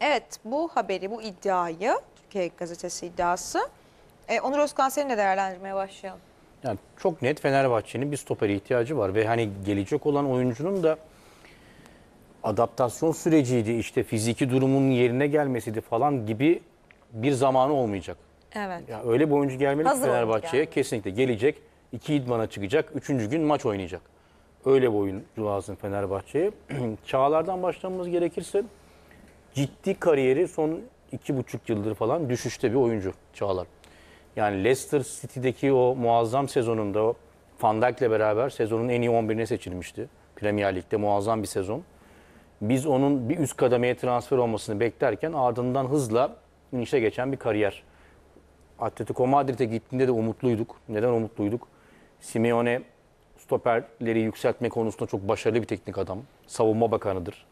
Evet bu haberi, bu iddiayı, Türkiye Gazetesi iddiası. E, Onur Özkan seninle değerlendirmeye başlayalım. Yani çok net Fenerbahçe'nin bir stopere ihtiyacı var ve hani gelecek olan oyuncunun da adaptasyon süreciydi, işte fiziki durumun yerine gelmesiydi falan gibi bir zamanı olmayacak. Evet. Ya öyle bir oyuncu gelmeli Hazır Fenerbahçe'ye gelmeli. kesinlikle gelecek. iki idmana çıkacak. Üçüncü gün maç oynayacak. Öyle bir oyuncu lazım Fenerbahçe'ye. Çağlardan başlamamız gerekirse ciddi kariyeri son iki buçuk yıldır falan düşüşte bir oyuncu Çağlar. Yani Leicester City'deki o muazzam sezonunda o Van Dijk'le beraber sezonun en iyi 11'ine seçilmişti. Premier Lig'de muazzam bir sezon. Biz onun bir üst kademeye transfer olmasını beklerken ardından hızla inişe geçen bir kariyer. Atletico Madrid'e gittiğinde de umutluyduk. Neden umutluyduk? Simeone stoperleri yükseltme konusunda çok başarılı bir teknik adam. Savunma bakanıdır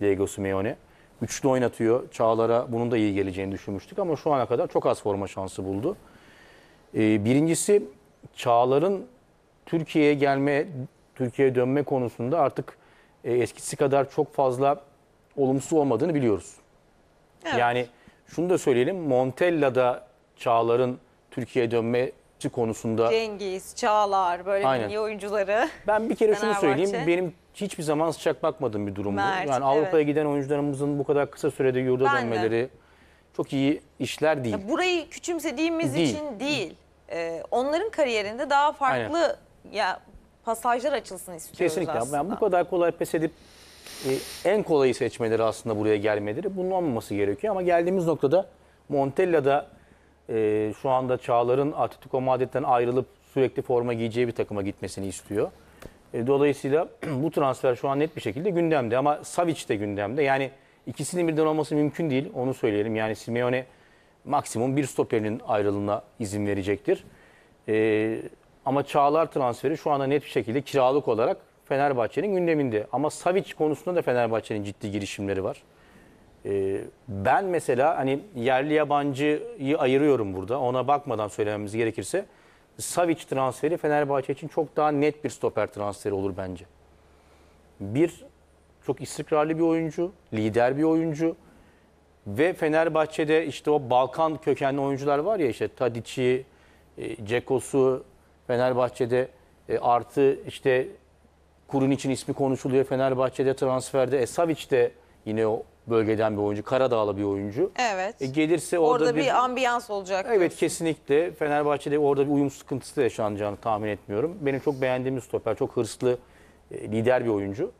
Diego Simeone. Üçlü oynatıyor. Çağlar'a bunun da iyi geleceğini düşünmüştük ama şu ana kadar çok az forma şansı buldu. Ee, birincisi Çağlar'ın Türkiye'ye gelme, Türkiye'ye dönme konusunda artık e, eskisi kadar çok fazla olumsuz olmadığını biliyoruz. Evet. Yani şunu da söyleyelim, Montella'da Çağlar'ın Türkiye'ye dönmesi konusunda Cengiz, Çağlar böyle Aynen. milli oyuncuları. ben bir kere şunu Fenerbahçe. söyleyeyim, benim hiçbir zaman sıcak bakmadığım bir durum bu. Mert, Yani Avrupa'ya evet. giden oyuncularımızın bu kadar kısa sürede yurda Ben de. dönmeleri çok iyi işler değil. Ya burayı küçümsediğimiz Değil. için değil. Ee, onların kariyerinde daha farklı ya pasajlar açılsın istiyoruz Kesinlikle. aslında. Yani bu kadar kolay pes edip e, en kolayı seçmeleri aslında buraya gelmeleri. Bunun olmaması gerekiyor ama geldiğimiz noktada Montella'da e, şu anda Çağlar'ın Atletico Madrid'den ayrılıp sürekli forma giyeceği bir takıma gitmesini istiyor. E, dolayısıyla bu transfer şu an net bir şekilde gündemde ama Savic de gündemde. Yani ikisinin birden olması mümkün değil. Onu söyleyelim. Yani Simeone maksimum bir stoperinin ayrılığına izin verecektir. E, ama Çağlar transferi şu anda net bir şekilde kiralık olarak Fenerbahçe'nin gündeminde. Ama Savic konusunda da Fenerbahçe'nin ciddi girişimleri var. Ee, ben mesela hani yerli yabancıyı ayırıyorum burada. Ona bakmadan söylememiz gerekirse Savic transferi Fenerbahçe için çok daha net bir stoper transferi olur bence. Bir, çok istikrarlı bir oyuncu, lider bir oyuncu ve Fenerbahçe'de işte o Balkan kökenli oyuncular var ya işte Tadic'i, e, Cekos'u Fenerbahçe'de e, artı işte Kurun için ismi konuşuluyor Fenerbahçe'de transferde. E, Savic de yine o bölgeden bir oyuncu. Karadağlı bir oyuncu. Evet. E, gelirse orada, Orada bir, ambiyans olacak. Evet diyorsun. kesinlikle. Fenerbahçe'de orada bir uyum sıkıntısı yaşanacağını tahmin etmiyorum. Benim çok beğendiğim bir stoper. Çok hırslı, e, lider bir oyuncu.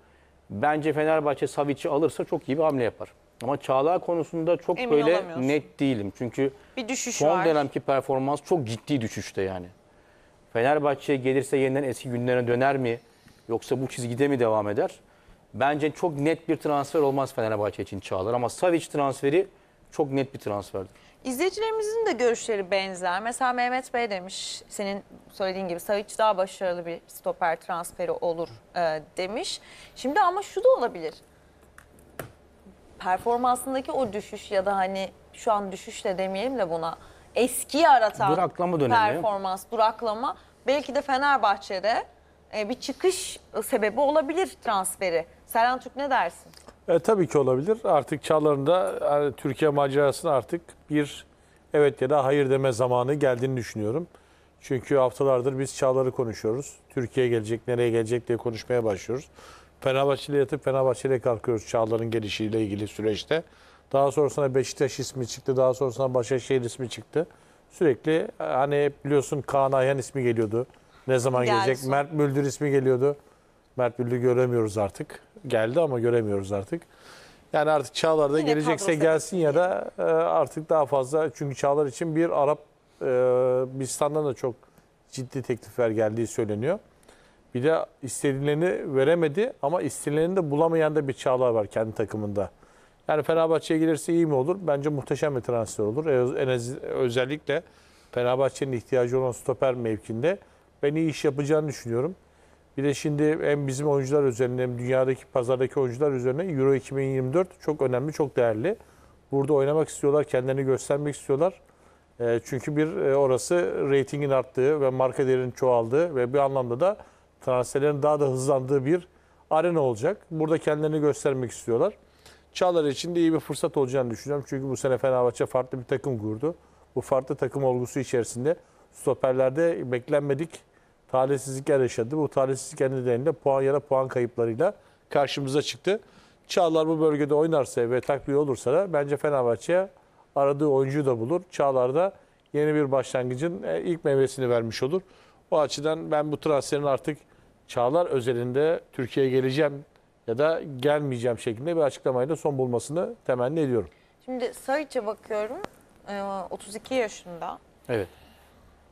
Bence Fenerbahçe Savic'i alırsa çok iyi bir hamle yapar. Ama Çağlar konusunda çok Emin böyle net değilim. Çünkü Bir düşüş son var. dönemki performans çok ciddi düşüşte yani. Fenerbahçe'ye gelirse yeniden eski günlerine döner mi? Yoksa bu çizgide mi devam eder? Bence çok net bir transfer olmaz Fenerbahçe için Çağlar. Ama Savic transferi çok net bir transferdir. İzleyicilerimizin de görüşleri benzer. Mesela Mehmet Bey demiş, senin söylediğin gibi Savic daha başarılı bir stoper transferi olur e, demiş. Şimdi ama şu da olabilir. Performansındaki o düşüş ya da hani şu an düşüş de demeyelim de buna eskiyi aratan Duraklama dönemi. performans, duraklama belki de Fenerbahçe'de e, bir çıkış sebebi olabilir transferi. Serhan Türk ne dersin? E, tabii ki olabilir. Artık Çağlar'ın da yani Türkiye macerasına artık bir evet ya da hayır deme zamanı geldiğini düşünüyorum. Çünkü haftalardır biz Çağlar'ı konuşuyoruz. Türkiye'ye gelecek, nereye gelecek diye konuşmaya başlıyoruz. Fenerbahçe'yle yatıp Fenerbahçe'yle kalkıyoruz Çağlar'ın gelişiyle ilgili süreçte. Daha sonrasında Beşiktaş ismi çıktı, daha sonrasında Başakşehir ismi çıktı. Sürekli e, hani biliyorsun Kaan Ayhan ismi geliyordu. Ne zaman Geldi gelecek? Mert Müldür ismi geliyordu. Mert Müldür göremiyoruz artık. Geldi ama göremiyoruz artık. Yani artık Çağlar da Yine gelecekse gelsin ya da e, artık daha fazla. Çünkü Çağlar için bir Arap e, Bistan'dan da çok ciddi teklifler geldiği söyleniyor. Bir de istediğini veremedi ama istediğini de bulamayan da bir Çağlar var kendi takımında. Yani Fenerbahçe'ye gelirse iyi mi olur? Bence muhteşem bir transfer olur. E, En az, özellikle Fenerbahçe'nin ihtiyacı olan stoper mevkinde ben iyi iş yapacağını düşünüyorum. Bir de şimdi hem bizim oyuncular üzerine hem dünyadaki pazardaki oyuncular üzerine Euro 2024 çok önemli, çok değerli. Burada oynamak istiyorlar, kendilerini göstermek istiyorlar. E, çünkü bir e, orası reytingin arttığı ve marka değerinin çoğaldığı ve bir anlamda da transferlerin daha da hızlandığı bir arena olacak. Burada kendilerini göstermek istiyorlar. Çağlar için de iyi bir fırsat olacağını düşünüyorum. Çünkü bu sene Fenerbahçe farklı bir takım kurdu. Bu farklı takım olgusu içerisinde stoperlerde beklenmedik talihsizlikler yaşadı. Bu talihsizlikler nedeniyle puan ya da puan kayıplarıyla karşımıza çıktı. Çağlar bu bölgede oynarsa ve takviye olursa da bence Fenerbahçe'ye aradığı oyuncuyu da bulur. Çağlar da yeni bir başlangıcın e, ilk meyvesini vermiş olur. O açıdan ben bu transferin artık Çağlar özelinde Türkiye'ye geleceğim ya da gelmeyeceğim şeklinde bir açıklamayla son bulmasını temenni ediyorum. Şimdi Sarıç'a bakıyorum. Ee, 32 yaşında. Evet.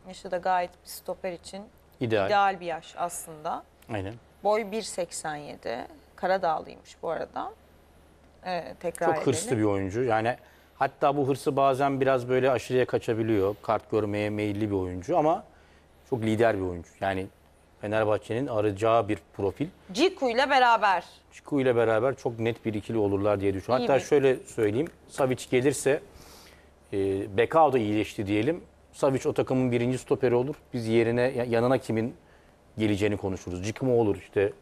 Yaşı da gayet bir stoper için İdeal. ideal bir yaş aslında. Aynen. Boy 1.87. Karadağlıymış bu arada. Ee, tekrar Çok hırslı edelim. bir oyuncu. Yani hatta bu hırsı bazen biraz böyle aşırıya kaçabiliyor. Kart görmeye meyilli bir oyuncu ama çok lider bir oyuncu. Yani Fenerbahçe'nin arayacağı bir profil. Ciku ile beraber. Şiku ile beraber çok net bir ikili olurlar diye düşünüyorum. Hatta bir- şöyle söyleyeyim. Savic gelirse e, Bekao da iyileşti diyelim. Savic o takımın birinci stoperi olur. Biz yerine ya- yanına kimin geleceğini konuşuruz. Ciku mu olur işte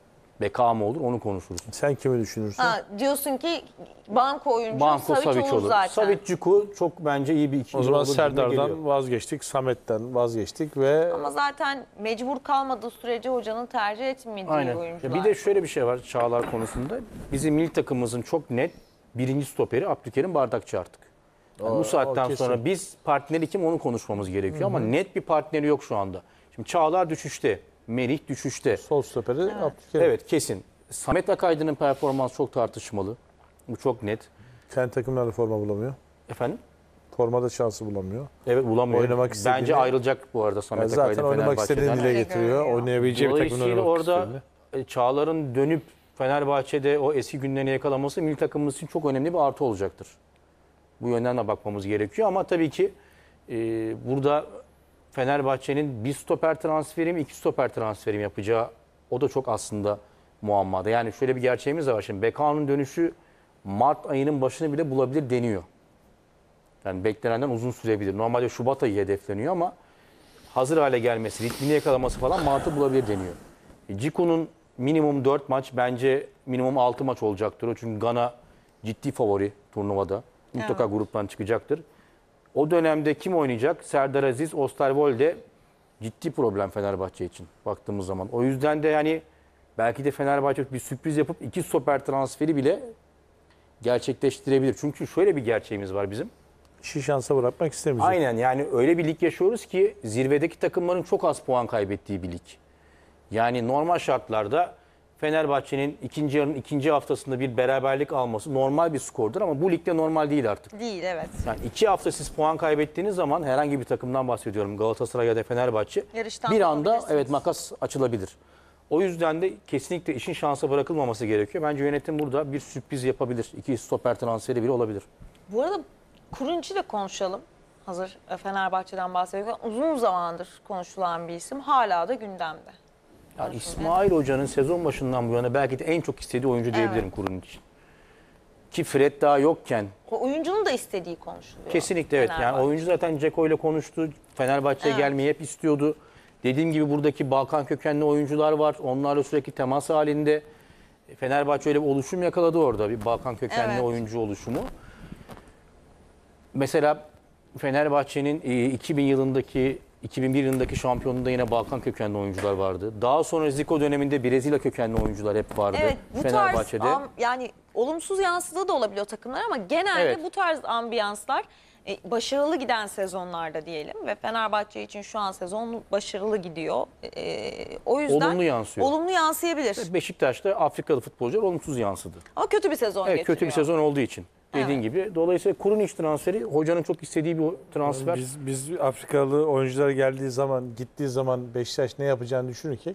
Bekao mu olur onu konuşuruz. Sen kimi düşünürsün? Ha, diyorsun ki banko oyuncu Banko Savic, Savic olur olur. zaten. Savic Ciku çok bence iyi bir ikili O zaman. Serdar'dan vazgeçtik, Samet'ten vazgeçtik ve Ama zaten mecbur kalmadığı sürece hocanın tercih etmediği Aynen. oyuncular. Ya bir de şöyle bir şey var Çağlar konusunda. Bizim milli takımımızın çok net birinci stoperi Abdülkerim Bardakçı artık. Yani O- bu saatten sonra biz partneri kim onu konuşmamız gerekiyor ama net bir partneri yok şu anda. Şimdi Çağlar düşüşte, Merih düşüşte. sol stoperi Abdülkerim. Evet kesin. Samet Akaydın'ın performansı çok tartışmalı. Bu çok net. Kendi takımlarda forma bulamıyor. Efendim? Formada şansı bulamıyor. Evet bulamıyor. Oynamak istediğini- Bence ayrılacak bu arada Yani Samet zaten Akaydın oynamak istediğini dile getiriyor. görüyor. Oynayabileceği bir takımda oynamak orada istediğini. e, Çağlar'ın dönüp Fenerbahçe'de o eski günlerini yakalaması milli takımımız için çok önemli bir artı olacaktır. Bu yönden de bakmamız gerekiyor ama tabii ki e, burada Fenerbahçe'nin bir stoper transferi mi iki stoper transferi mi yapacağı o da çok aslında muammada. Yani şöyle bir gerçeğimiz de var. Şimdi Bekao'nun dönüşü Mart ayının başını bile bulabilir deniyor. Yani beklenenden uzun sürebilir. Normalde Şubat ayı hedefleniyor ama hazır hale gelmesi, ritmini yakalaması falan Mart'ı bulabilir deniyor. E, Ciku'nun minimum 4 maç bence minimum 6 maç olacaktır. O çünkü Gana ciddi favori turnuvada. Mutlaka Evet. gruptan çıkacaktır. O dönemde kim oynayacak? Serdar Aziz, Osterwolde ciddi problem Fenerbahçe için baktığımız zaman. O yüzden de yani belki de Fenerbahçe bir sürpriz yapıp iki stoper transferi bile gerçekleştirebilir. Çünkü şöyle bir gerçeğimiz var bizim. İşi şansa bırakmak istemeyecek. Aynen yani öyle bir lig yaşıyoruz ki zirvedeki takımların çok az puan kaybettiği bir lig. Yani normal şartlarda Fenerbahçe'nin ikinci yarının ikinci haftasında bir beraberlik alması normal bir skordur ama bu ligde normal değil artık. Değil evet. Yani iki hafta siz puan kaybettiğiniz zaman herhangi bir takımdan bahsediyorum Galatasaray ya da Fenerbahçe Yarıştan bir anda evet makas açılabilir. O yüzden de kesinlikle işin şansa bırakılmaması gerekiyor. Bence yönetim burada bir sürpriz yapabilir. İki stoper transferi bile olabilir. Bu arada Kurunç'u da konuşalım. Hazır Fenerbahçe'den bahsediyorken uzun zamandır konuşulan bir isim hala da gündemde. Yani İsmail Hoca'nın sezon başından bu yana belki de en çok istediği oyuncu diyebilirim kurun için. Ki Fred daha yokken O oyuncunun da istediği konuşuluyor. kesinlikle evet. Yani Fenerbahçe. oyuncu zaten Ceko ile konuştu. Fenerbahçe'ye gelmeyi hep istiyordu. Dediğim gibi buradaki Balkan kökenli oyuncular var. Onlarla sürekli temas halinde. Fenerbahçe öyle bir oluşum yakaladı orada. Bir Balkan kökenli Evet. oyuncu oluşumu. Mesela Fenerbahçe'nin e, 2000 yılındaki 2001 yılındaki şampiyonluğunda yine Balkan kökenli oyuncular vardı. Daha sonra Zico döneminde Brezilya kökenli oyuncular hep vardı Evet bu tarz Fenerbahçe'de. am- yani olumsuz yansıdığı da olabiliyor takımlar ama genelde Evet. bu tarz ambiyanslar e, başarılı giden sezonlarda diyelim ve Fenerbahçe için şu an sezon başarılı gidiyor. E, o yüzden Olumlu yansıyor. olumlu yansıyabilir. Beşiktaş'ta Afrikalı futbolcular olumsuz yansıdı. Ama kötü bir sezon Evet geçiriyor. kötü bir sezon olduğu için. Dediğin Evet. gibi. Dolayısıyla kurun iş transferi hocanın çok istediği bir transfer. Biz, biz Afrikalı oyuncular geldiği zaman, gittiği zaman Beşiktaş ne yapacağını düşünürken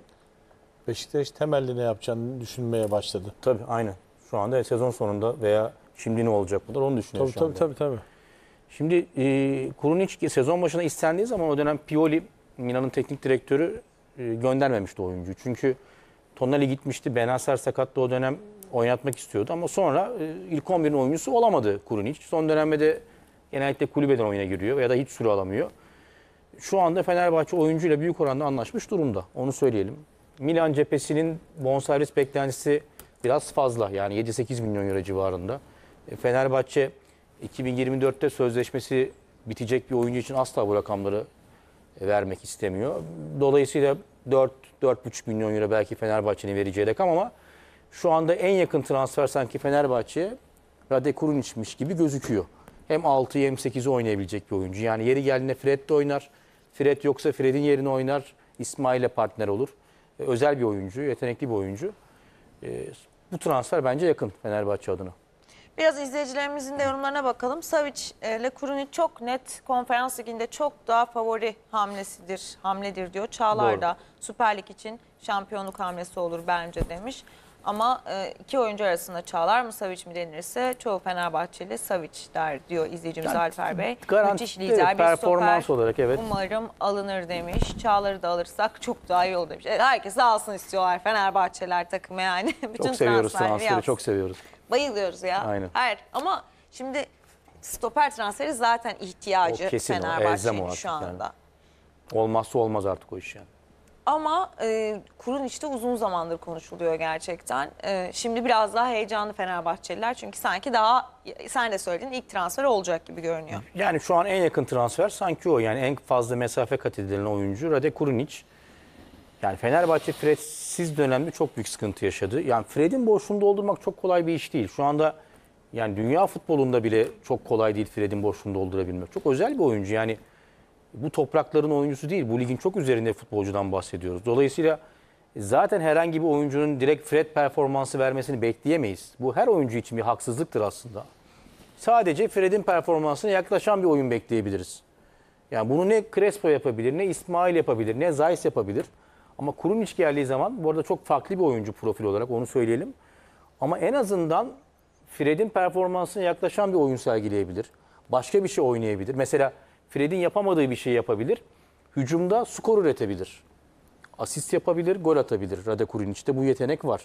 Beşiktaş temelli ne yapacağını düşünmeye başladı. Tabii aynen. Şu anda sezon sonunda veya şimdi ne olacak bunlar onu düşünüyor Tabii şu tabii anda. tabii. tabii. Şimdi e, Kurunic sezon başına istendiği zaman o dönem Pioli, Milan'ın teknik direktörü e, göndermemişti oyuncuyu. Çünkü Tonali gitmişti. Benacer sakatlı o dönem oynatmak istiyordu. Ama sonra e, ilk 11'in oyuncusu olamadı Kurunic. Son dönemde de genellikle kulübeden oyuna giriyor ya da hiç süre alamıyor. Şu anda Fenerbahçe oyuncuyla büyük oranda anlaşmış durumda. Onu söyleyelim. Milan cephesinin bonservis beklentisi biraz fazla. Yani 7-8 milyon euro civarında. E, Fenerbahçe 2024'te sözleşmesi bitecek bir oyuncu için asla bu rakamları e, vermek istemiyor. Dolayısıyla 4-4,5 milyon euro belki Fenerbahçe'nin vereceği rakam ama şu anda en yakın transfer sanki Fenerbahçe'ye Rade Kurunić'miş gibi gözüküyor. Hem 6'yı hem 8'i oynayabilecek bir oyuncu. Yani yeri geldiğinde Fred de oynar. Fred yoksa Fred'in yerine oynar. İsmail'le partner olur. E, özel bir oyuncu, yetenekli bir oyuncu. E, bu transfer bence yakın Fenerbahçe adına. Biraz izleyicilerimizin de yorumlarına bakalım. Savic ile Kurunic çok net konferans liginde çok daha favori hamlesidir, hamledir diyor. Çağlar Doğru. da Süper Lig için şampiyonluk hamlesi olur bence demiş. Ama e, iki oyuncu arasında Çağlar mı Savic mi denirse çoğu Fenerbahçeli Savic der diyor izleyicimiz Yani Alper Bey. Müthiş lider bir performans stoper. olarak evet. Umarım alınır demiş. Çağlar'ı da alırsak çok daha iyi olur demiş. Evet, herkes alsın istiyorlar Fenerbahçeler takımı yani. Bütün Çok seviyoruz transferi, yapsın. çok seviyoruz. Bayılıyoruz ya. Aynen. Hayır ama şimdi stoper transferi zaten ihtiyacı O kesin o, elzem o Fenerbahçe'nin artık şu yani. anda. Olmazsa olmaz artık o iş yani. Ama e, kurun işte uzun zamandır konuşuluyor gerçekten. E, şimdi biraz daha heyecanlı Fenerbahçeliler çünkü sanki daha sen de söyledin ilk transfer olacak gibi görünüyor. Yani şu an en yakın transfer sanki o. Yani en fazla mesafe kat edilen oyuncu Rade Kurunic. Yani Fenerbahçe Fred'siz dönemde çok büyük sıkıntı yaşadı. Yani Fred'in boşluğunu doldurmak çok kolay bir iş değil. Şu anda yani dünya futbolunda bile çok kolay değil Fred'in boşluğunu doldurabilmek. Çok özel bir oyuncu. Yani bu toprakların oyuncusu değil. Bu ligin çok üzerinde futbolcudan bahsediyoruz. Dolayısıyla zaten herhangi bir oyuncunun direkt Fred performansı vermesini bekleyemeyiz. Bu her oyuncu için bir haksızlıktır aslında. Sadece Fred'in performansına yaklaşan bir oyun bekleyebiliriz. Yani bunu ne Crespo yapabilir, ne İsmail yapabilir, ne Zayis yapabilir. Ama Kurunic geldiği zaman bu arada çok farklı bir oyuncu profil olarak onu söyleyelim. Ama en azından Fred'in performansına yaklaşan bir oyun sergileyebilir. Başka bir şey oynayabilir. Mesela Fred'in yapamadığı bir şey yapabilir. Hücumda skor üretebilir. Asist yapabilir, gol atabilir. Rade Kurinic'te bu yetenek var.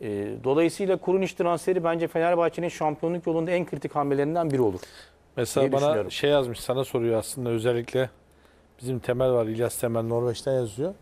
Ee, dolayısıyla Kurunic transferi bence Fenerbahçe'nin şampiyonluk yolunda en kritik hamlelerinden biri olur. Mesela bana şey yazmış sana soruyor aslında özellikle bizim Temel var İlyas Temel Norveç'ten yazıyor.